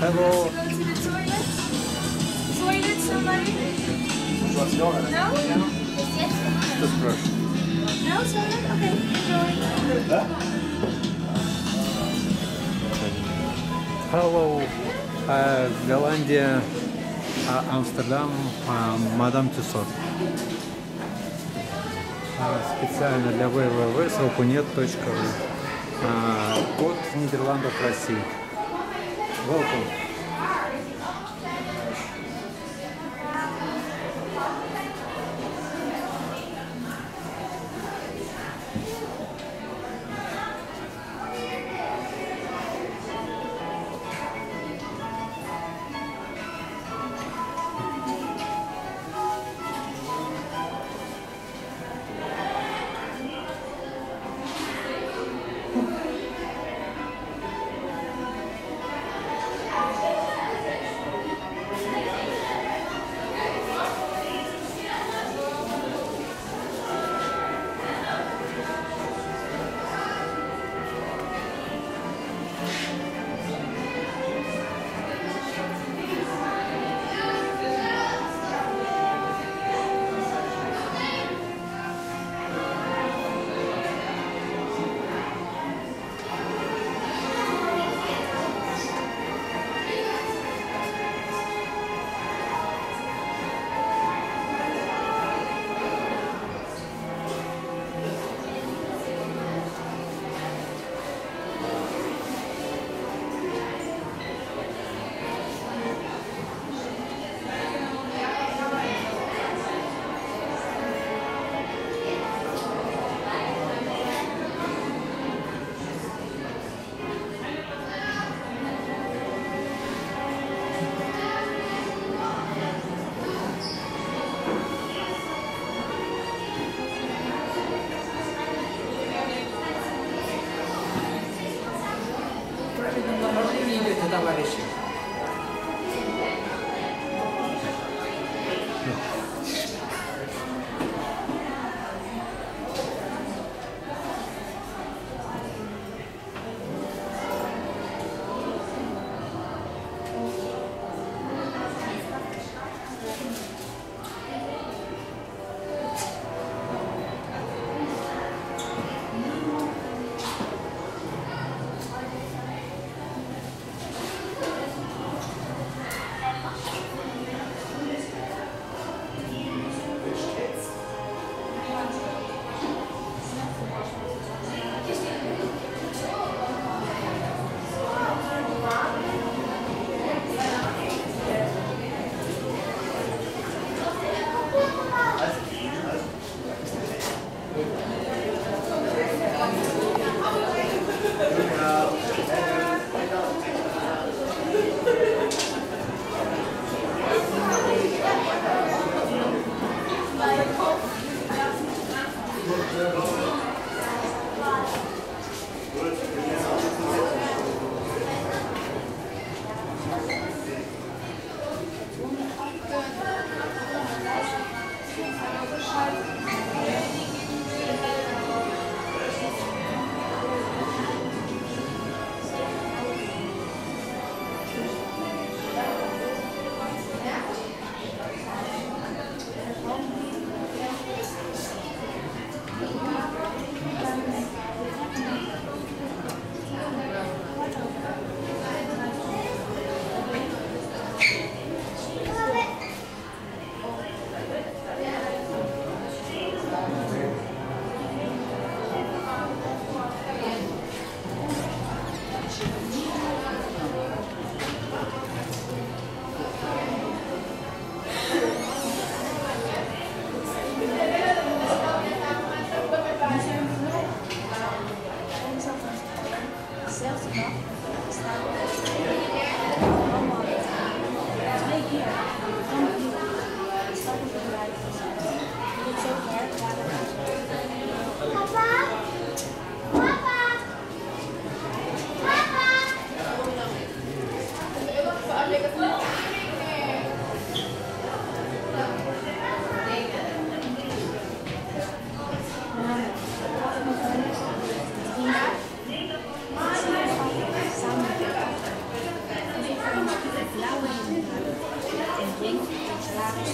Hello. Go to the toilet. Toilet, somebody? No? Что спрашиваешь? No toilet? Okay, enjoy. Hello, uh, Голландия, uh, Амстердам, uh, Мадам Тюсот. Uh, специально для www.свободнет.ру uh, Код Нидерландов России. Welcome. 自分の望みに出たまりし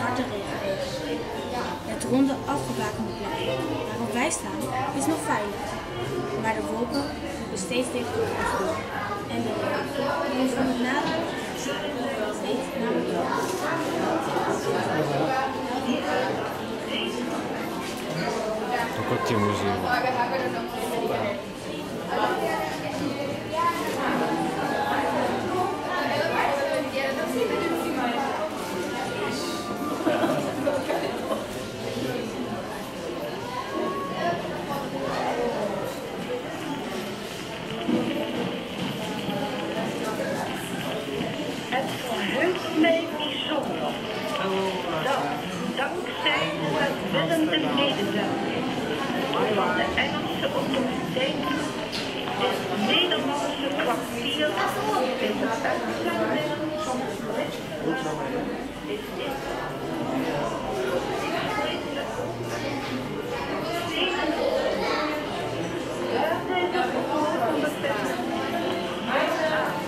zwarte regen is. Het ronde afgebakende plein waarop wij staan is nog veilig, maar de wolken lopen steeds dichter op ons toe. En de regen komt van het naderen steeds nader Только тему взял. de welwillende medewerking van de Engelse autoriteiten dit Nederlandse kwartier in de uitzending van het toerisme is dit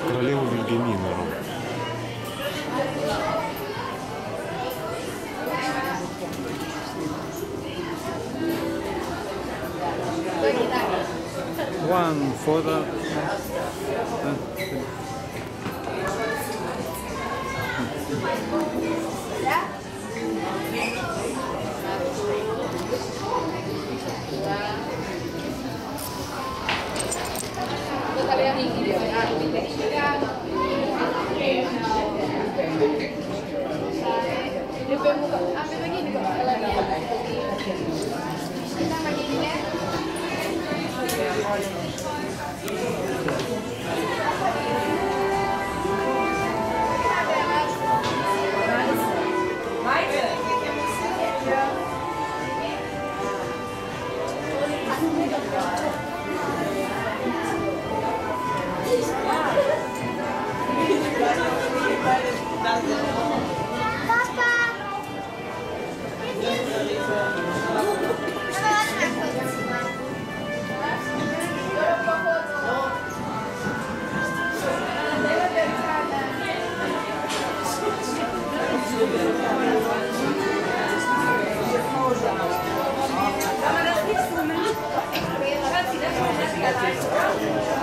Королеву Вильгельмина one for the uh, Obrigado.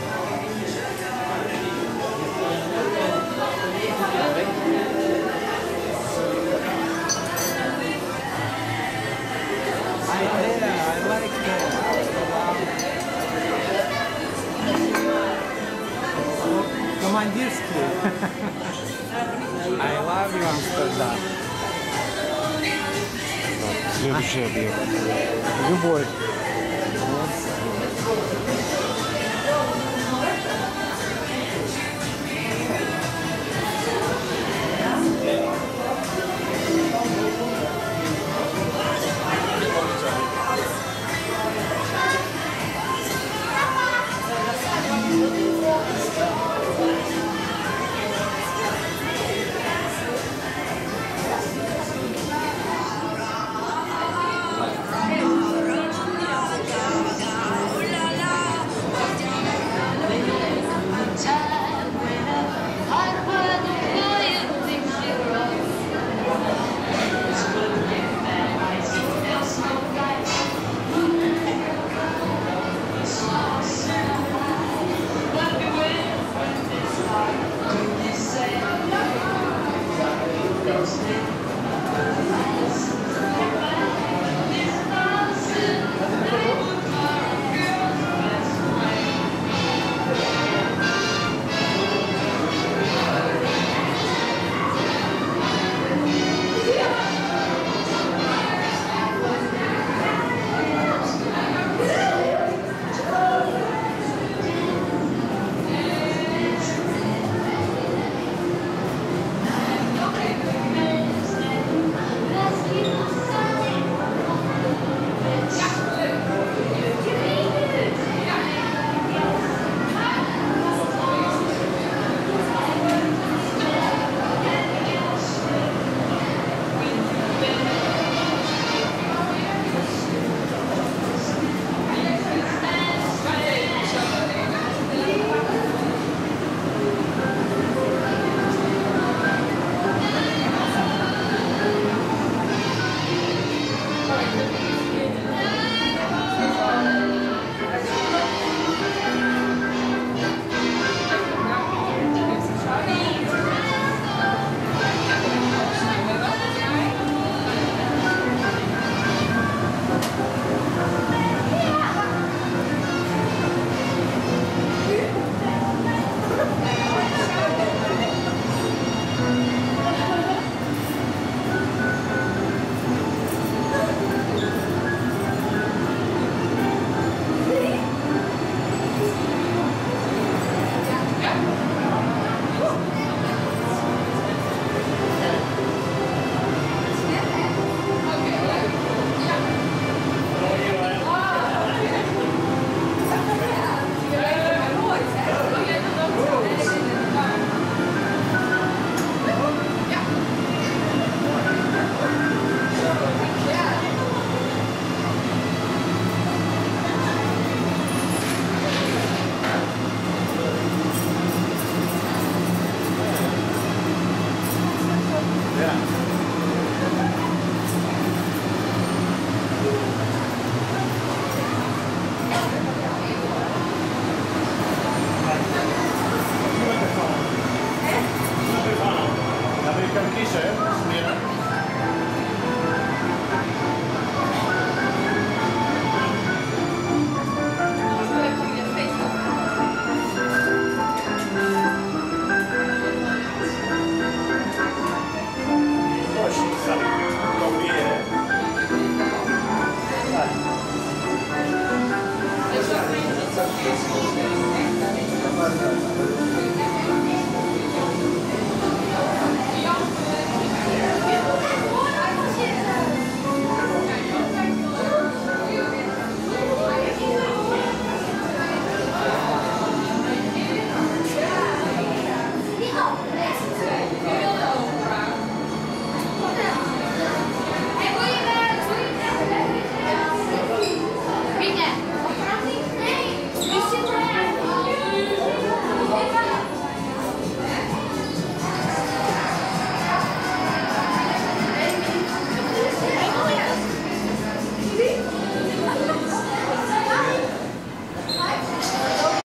Командирский. I love you, Amsterdam. Следующий объект. Любовь.